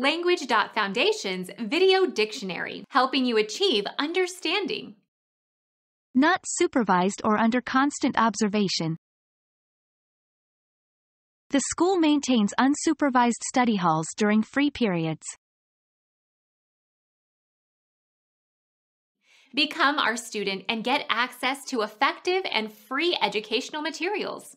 Language.Foundation's Video Dictionary, helping you achieve understanding. Not supervised or under constant observation. The school maintains unsupervised study halls during free periods. Become our student and get access to effective and free educational materials.